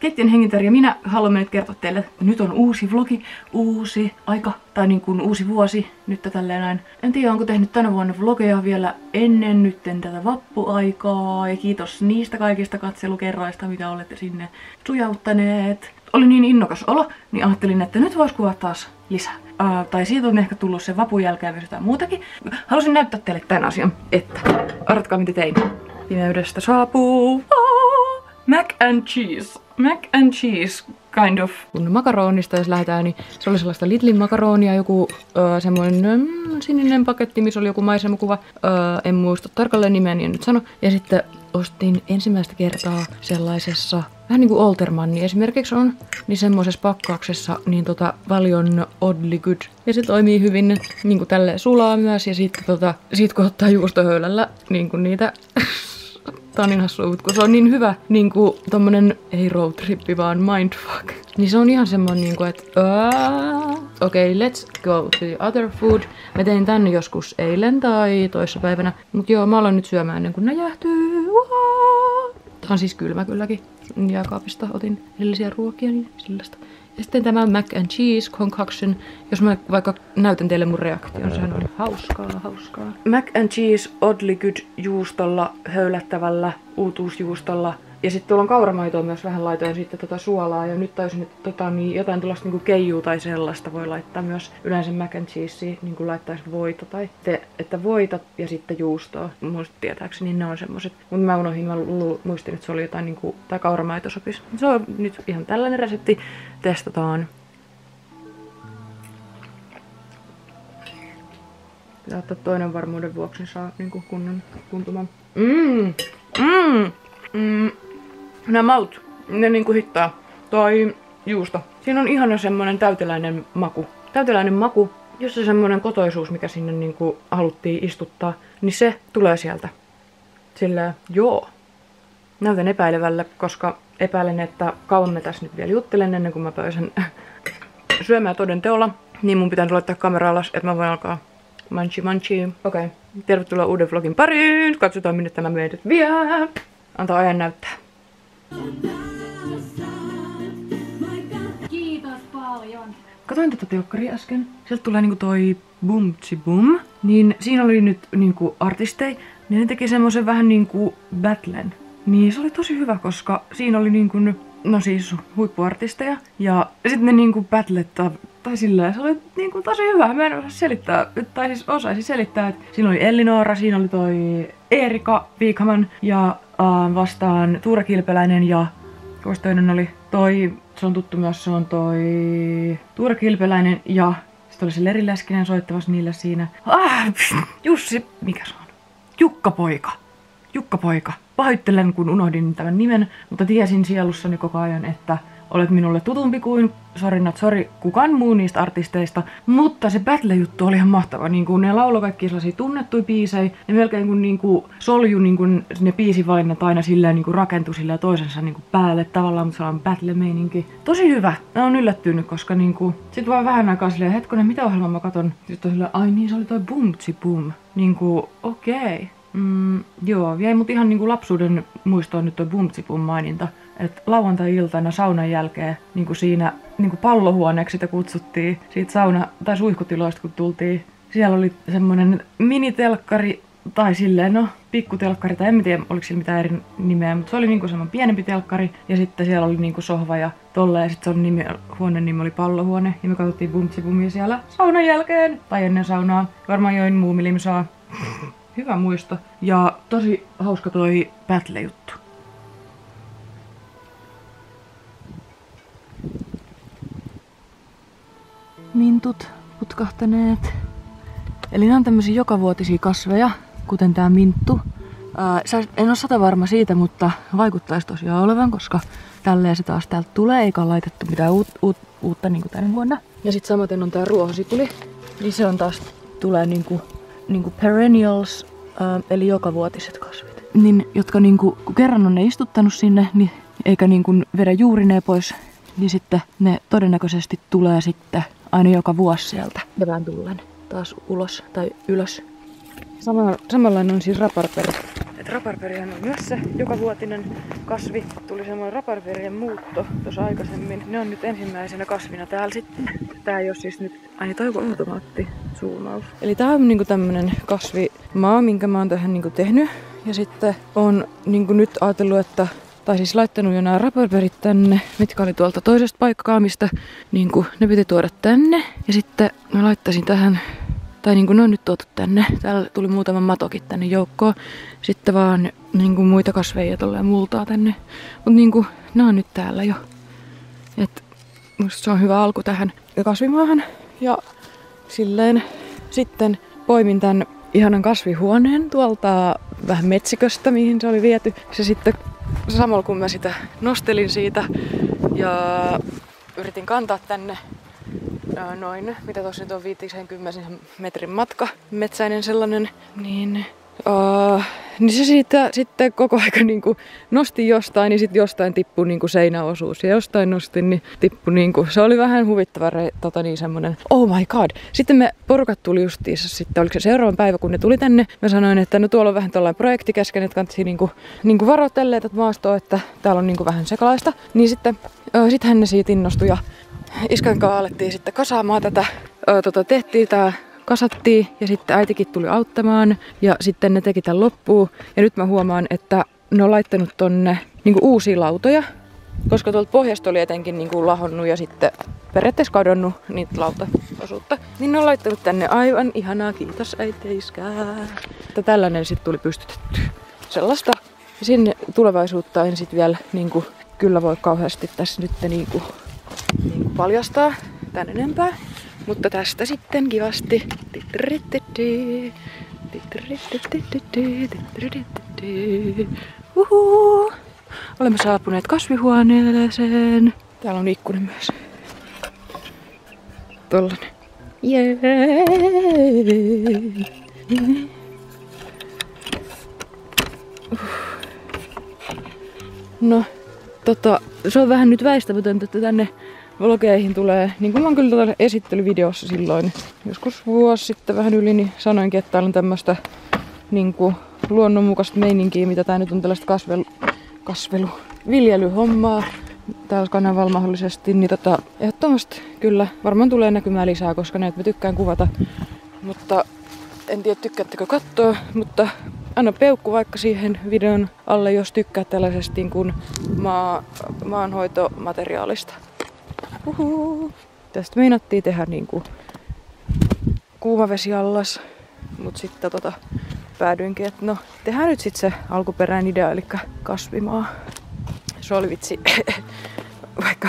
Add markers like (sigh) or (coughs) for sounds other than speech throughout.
Keittiön hengintäri ja minä haluamme nyt kertoa teille, että nyt on uusi vlogi, uusi aika, tai niin kuin uusi vuosi, nyt tälleen näin. En tiedä, onko tehnyt tänä vuonna vlogeja vielä ennen nytten tätä vappuaikaa, ja kiitos niistä kaikista katselukerroista, mitä olette sinne sujauttaneet. Oli niin innokas olo, niin ajattelin, että nyt vois kuvata taas lisää. Uh, tai siitä on ehkä tullut se vapun jälkeen myös jotain muutakin. Halusin näyttää teille tämän asian, että arvatkaa mitä tein. Pimeydestä saapuu oh, mac and cheese. Mac and cheese kind of. Kun makaronista jos lähdetään, niin se oli sellaista Lidlin makaronia, joku öö, semmoinen mm, sininen paketti, missä oli joku maisemakuva. Öö, en muista tarkalleen nimeä, niin en nyt sano. Ja sitten ostin ensimmäistä kertaa sellaisessa vähän niin kuin Oltermanni esimerkiksi on, niin semmoisessa pakkauksessa niin tota valion oddly good. Ja se toimii hyvin niin kuin tälle sulaa myös ja sitten tota, sit kun ottaa juustohöylällä niin kuin niitä (laughs) Tää on niin hassua, kun se on niin hyvä, niin kuin tommonen, ei road trippi, vaan mindfuck. Niin se on ihan semmonen niinku, että okei, okay, let's go to the other food. Mä tein tänne joskus eilen tai toissapäivänä. Mut joo, mä aloin nyt syömään ennen kuin ne jäähtyy. Tää on siis kylmä kylläkin. Jääkaapista otin erillisiä ruokia, niin sellaista. Ja sitten tämä mac and cheese concoction, jos mä vaikka näytän teille mun reaktion, sehän on hauskaa, hauskaa. Mac and cheese oddly good juustolla, höylättävällä uutuusjuustolla ja sitten tuolla on kauramaitoa myös vähän laitoin sitten tota suolaa ja nyt taisin, että tota, niin jotain tuollaista niinku keijuu tai sellaista voi laittaa myös yleensä mac and cheese, niin kuin laittaisi voita tai te, että voita ja sitten juustoa. Muista tietääkseni ne on semmoset. Mutta mä unohdin, mä muistin, että se oli jotain niinku, tai kauramaito sopisi. Se on nyt ihan tällainen resepti. Testataan. Pitää ottaa toinen varmuuden vuoksi, niin saa niinku kunnon tuntuman. Mmm! Mmm! Mm, nämä maut, ne niinku hittaa. Toi juusto. Siinä on ihana semmonen täyteläinen maku. Täyteläinen maku, jos se semmonen kotoisuus, mikä sinne niinku haluttiin istuttaa, niin se tulee sieltä. Sillä joo. Näytän epäilevälle, koska epäilen, että kauan mä tässä nyt vielä juttelen ennen kuin mä pääsen (coughs) syömään toden teolla. Niin mun pitää laittaa kamera alas, että mä voin alkaa manchi manchi. Okei, okay. tervetuloa uuden vlogin pariin. Katsotaan minne tämä meidät vie. Antaa ajan näyttää. Kiitos paljon. Katoin tätä telkkaria äsken. Sieltä tulee niinku toi Bum Bum. Niin siinä oli nyt niinku artistei. Niin ne teki semmoisen vähän niinku battlen. Niin se oli tosi hyvä, koska siinä oli niinku, no siis huippuartisteja. Ja sitten ne niinku battlettaa tai silleen, se oli niinku tosi hyvä. Mä en osaa selittää, tai siis osaisin selittää, että siinä oli Ellinora, siinä oli toi Erika Viikhaman ja vastaan Tuura Kilpeläinen ja koska toinen oli toi, se on tuttu myös, se on toi Tuura Kilpeläinen ja sitten oli se Leri Läskinen soittavassa niillä siinä. Ah, Jussi, mikä se on? Jukka Poika. Jukka Poika. Pahoittelen, kun unohdin tämän nimen, mutta tiesin sielussani koko ajan, että olet minulle tutumpi kuin, sorry not sorry, kukaan muu niistä artisteista, mutta se battle-juttu oli ihan mahtava. Niin kuin ne lauloi kaikki sellaisia tunnettuja biisejä, ne melkein kuin, niin kuin solju niin kuin ne biisivalinnat aina silleen niin kuin rakentui silleen toisensa niin kuin päälle tavallaan, mutta se on battle-meininki. Tosi hyvä. Mä oon yllättynyt, koska niin kuin, sit vaan vähän aikaa silleen, hetkonen, mitä ohjelmaa mä katon? Sitten on silleen, ai niin, se oli toi Bumtsi Bum. Niin kuin, okei. Okay. Mm, joo, jäi mut ihan niinku lapsuuden muistoon nyt toi Bumtsipun maininta. Että lauantai-iltana saunan jälkeen niinku siinä niinku pallohuoneeksi sitä kutsuttiin siitä sauna- tai suihkutiloista kun tultiin. Siellä oli semmonen minitelkkari tai silleen, no, pikkutelkkari, tai en tiedä, oliko sillä mitään eri nimeä, mutta se oli niinku semmoinen pienempi telkkari, ja sitten siellä oli niinku sohva ja tolle, ja sitten se nimi, huoneen nimi oli pallohuone, ja me katsottiin bumtsipumia siellä saunan jälkeen, tai ennen saunaa. Varmaan join muumilimsaa. (laughs) Hyvä muisto. Ja tosi hauska toi battle-juttu. Mintut putkahtaneet. Eli nämä on tämmöisiä jokavuotisia kasveja, kuten tää minttu. Ää, en ole sata varma siitä, mutta vaikuttaisi tosiaan olevan, koska tälleen se taas täältä tulee, eikä ole laitettu mitään uut, uut, uutta niin kuin vuonna. Ja sitten samaten on tää ruohosipuli, niin se on taas, tulee niinku, niinku perennials, ää, eli jokavuotiset kasvit. Niin, jotka niinku, kun kerran on ne istuttanut sinne, niin eikä niinku vedä juurineen pois, niin sitten ne todennäköisesti tulee sitten aina joka vuosi sieltä kevään tullen taas ulos tai ylös. Sama, samanlainen on siis raparperi. raparperihän on myös se vuotinen kasvi. Tuli semmoinen raparperien muutto tuossa aikaisemmin. Ne on nyt ensimmäisenä kasvina täällä sitten. Tää ei ole siis nyt... Ai toi joku automaatti zoomaus. Eli tää on niinku tämmönen kasvimaa, minkä mä oon tähän niinku tehnyt. Ja sitten on niinku nyt ajatellut, että tai siis laittanut jo nämä raporperit tänne, mitkä oli tuolta toisesta paikkakaamista, niin kuin ne piti tuoda tänne. Ja sitten mä laittaisin tähän, tai niin kuin ne on nyt tuotu tänne. Täällä tuli muutama matokin tänne joukkoon. Sitten vaan niin kuin muita kasveja tulee multaa tänne. Mutta niin kuin, nämä on nyt täällä jo. Et musta se on hyvä alku tähän kasvimaahan. Ja silleen sitten poimin tämän ihanan kasvihuoneen tuolta vähän metsiköstä, mihin se oli viety. Se sitten samalla kun mä sitä nostelin siitä ja yritin kantaa tänne noin, mitä tossa nyt on 50 metrin matka, metsäinen sellainen, niin Uh, niin se siitä sitten koko (laughs) aika niin kuin nosti jostain, niin sitten jostain tippui niin kuin seinäosuus. Ja jostain nostin, niin tippui niin kuin, se oli vähän huvittava re, tota niin semmonen, oh my god. Sitten me porukat tuli justiinsa sitten, oliko se seuraavan päivä, kun ne tuli tänne. Mä sanoin, että no tuolla on vähän tällainen projekti kesken, että kannattaa niin kuin, niin kuin varoitella tätä maastoa, että täällä on niin kuin vähän sekalaista. Niin sitten, uh, sitten hän ne siitä innostui ja iskän kanssa alettiin sitten kasaamaan tätä. Uh, tota, tehtiin tää kasattiin ja sitten äitikin tuli auttamaan ja sitten ne teki tämän loppuun. Ja nyt mä huomaan, että ne on laittanut tonne niin uusia lautoja, koska tuolta pohjasta oli etenkin niin lahonnut ja sitten periaatteessa kadonnut niitä lautaosuutta. Niin ne on laittanut tänne aivan ihanaa, kiitos äiteiskää. Että tällainen sitten tuli pystytetty. Sellaista sinne tulevaisuutta en sitten vielä niin kuin, kyllä voi kauheasti tässä nyt niin kuin, niin kuin paljastaa tän enempää. Mutta tästä sitten kivasti. Uhu. Olemme saapuneet kasvihuoneeseen. Täällä on ikkuna myös. Tollanen. Jee. No, tota, se on vähän nyt väistämätöntä, että tänne vlogeihin tulee, niin kuin mä kyllä tuolla esittelyvideossa silloin, joskus vuosi sitten vähän yli, niin sanoinkin, että täällä on tämmöistä niin luonnonmukaista meininkiä, mitä tää nyt on tällaista kasvelu, kasvelu viljelyhommaa täällä kanavalla mahdollisesti, niin tota, ehdottomasti kyllä varmaan tulee näkymään lisää, koska näitä mä tykkään kuvata. Mutta en tiedä tykkäättekö katsoa, mutta anna peukku vaikka siihen videon alle, jos tykkää tällaisesta niin kuin maa, maanhoitomateriaalista. Uhu. Tästä meinattiin tehdä niinku kuumavesiallas, mutta sitten tota, päädyinkin, että no tehdään nyt sitten se alkuperäinen idea, eli kasvimaa. Se oli vitsi, (laughs) vaikka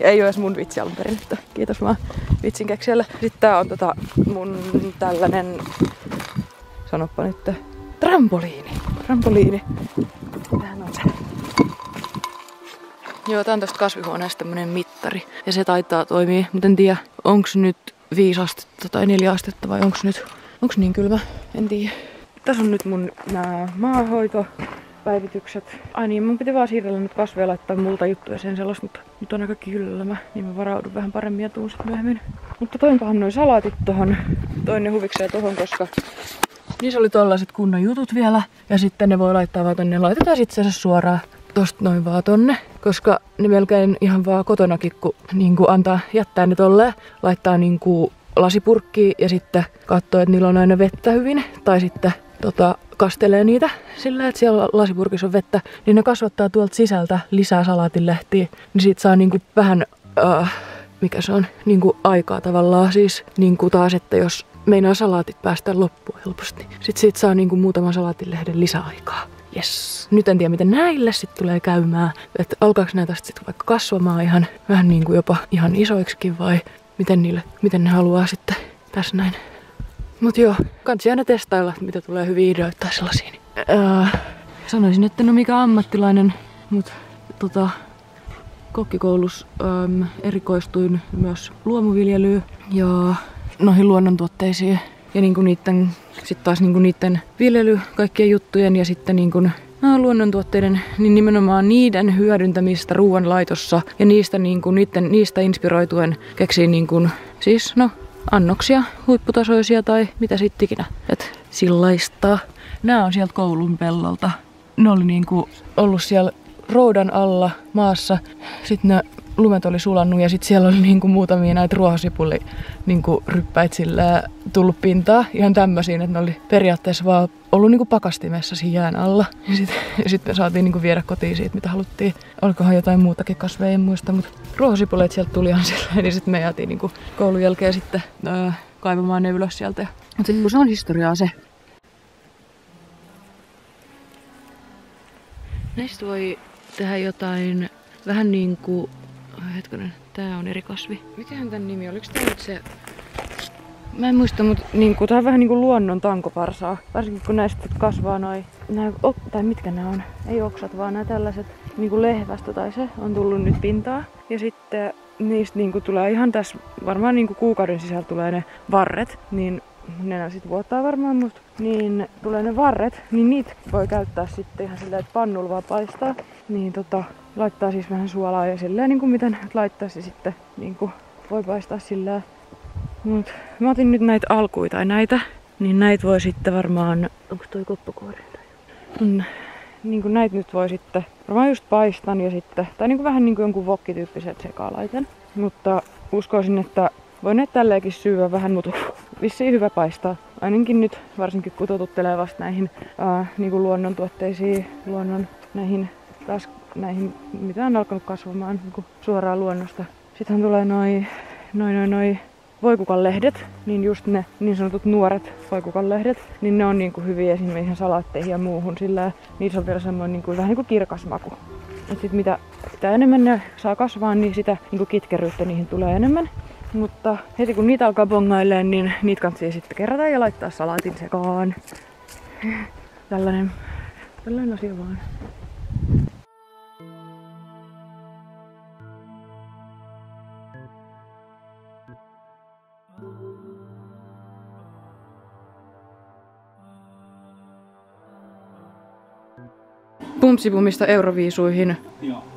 ei ole edes mun vitsi alun perin, että kiitos vaan vitsin keksijälle. Sitten tää on tota mun tällainen, sanoppa nyt, trampoliini. Trampoliini. Tähän on se Joo, tää on tosta kasvihuoneesta tämmönen mittari. Ja se taitaa toimia, mutta en tiedä, onks nyt viisi astetta tai neljä astetta vai onks nyt, onks niin kylmä, en tiedä. Tässä on nyt mun nää maahoitopäivitykset. Ai niin, mun piti vaan siirrellä nyt kasveja laittaa multa juttuja sen sellaista, mutta nyt on aika kylmä, niin mä varaudun vähän paremmin ja tuun myöhemmin. Mutta toinpahan noin salaatit tohon, toinen huvikseen tohon, koska Niissä oli tollaiset kunnon jutut vielä. Ja sitten ne voi laittaa vaan tonne. Laitetaan sitten suoraan tosta noin vaan tonne, koska ne melkein ihan vaan kotonakin, kun niin kuin antaa jättää ne tolle, laittaa niin kuin lasipurkkiin ja sitten katsoo, että niillä on aina vettä hyvin. Tai sitten tota, kastelee niitä sillä, että siellä lasipurkissa on vettä, niin ne kasvattaa tuolta sisältä lisää salaatinlehtiä, niin siitä saa niinku vähän, uh, mikä se on, niinku aikaa tavallaan siis niinku taas, että jos meinaa salaatit päästä loppuun helposti, sitten siitä saa niinku muutaman salaatinlehden lisäaikaa. Yes. Nyt en tiedä, miten näille sitten tulee käymään. Että alkaako näitä sitten vaikka kasvamaan ihan vähän niin kuin jopa ihan isoiksikin vai miten, niille, miten ne haluaa sitten tässä näin. Mut joo, kansi aina testailla, mitä tulee hyviä ideoita tai sellaisia. Äh, sanoisin, että no mikä ammattilainen, mutta tota, kokkikoulussa ähm, erikoistuin myös luomuviljelyyn ja noihin luonnontuotteisiin ja niinku niiden, sitten taas niinku niiden viljely, kaikkien juttujen ja sitten niinku no, luonnontuotteiden, niin nimenomaan niiden hyödyntämistä ruoanlaitossa ja niistä, niinku, niiden, niistä inspiroituen keksii niinku, siis no annoksia, huipputasoisia tai mitä sitten ikinä. Et sillaista. Nämä on sieltä koulun pellolta. Ne oli niinku ollut siellä roudan alla maassa. Sitten ne lumet oli sulannut ja sitten siellä oli niinku muutamia näitä ruohosipuli niinku ryppäitä sillä tullut pintaa. Ihan tämmöisiin, että ne oli periaatteessa vaan ollut niinku pakastimessa siinä jään alla. Ja sitten sit me saatiin niinku viedä kotiin siitä, mitä haluttiin. Olikohan jotain muutakin kasveja, en muista, mutta ruohosipuleet sieltä tuli ihan (laughs) silleen, niin sitten me jäätiin niinku koulun jälkeen sitten öö, kaivamaan ne ylös sieltä. Mutta se on historiaa se. Näistä voi tehdä jotain vähän niin kuin... Hetkonen, tää on eri kasvi. Mikähän tän nimi, oliko tää nyt se... Mä en muista, mutta niin kuin, tää on vähän niin kuin luonnon tankoparsaa. Varsinkin kun näistä kasvaa noin... Nää, tai mitkä nämä on? Ei oksat, vaan nämä tällaiset niin kuin lehvästä tai se on tullut nyt pintaa. Ja sitten niistä niin kuin tulee ihan tässä, varmaan niin kuin kuukauden sisällä tulee ne varret, niin nenä sit vuottaa varmaan, mutta niin tulee ne varret, niin niitä voi käyttää sitten ihan silleen, että pannulla vaan paistaa. Niin tota, laittaa siis vähän suolaa ja silleen niin kuin miten laittaisi sitten niin kuin voi paistaa sillä. Mut mä otin nyt näitä alkuita tai näitä, niin näitä voi sitten varmaan, onko toi koppakuori? Mm, niin kuin näitä nyt voi sitten, varmaan just paistan ja sitten, tai niin kuin vähän niin kuin jonkun vokkityyppiset sekalaiten. Mutta uskoisin, että voi ne tälleenkin syyä vähän, mutta vissiin hyvä paistaa. Ainakin nyt, varsinkin kun totuttelee vasta näihin ää, niin kuin luonnontuotteisiin, luonnon näihin, taas näihin, mitä on alkanut kasvamaan niin suoraan luonnosta. Sittenhän tulee noin noi, noi, noi voikukan lehdet, niin just ne niin sanotut nuoret voikukan lehdet, niin ne on niin kuin hyviä esimerkiksi salaatteihin ja muuhun, sillä niissä on vielä semmoinen niin kuin, vähän niin kuin kirkas maku. Et sit mitä, mitä enemmän ne saa kasvaa, niin sitä niin kuin kitkeryyttä niihin tulee enemmän. Mutta heti kun niitä alkaa bongailemaan, niin niitä kannattaa sitten kerätä ja laittaa salaatin sekaan. Tällainen, tällainen asia vaan. Pumpsipumista euroviisuihin. Joo.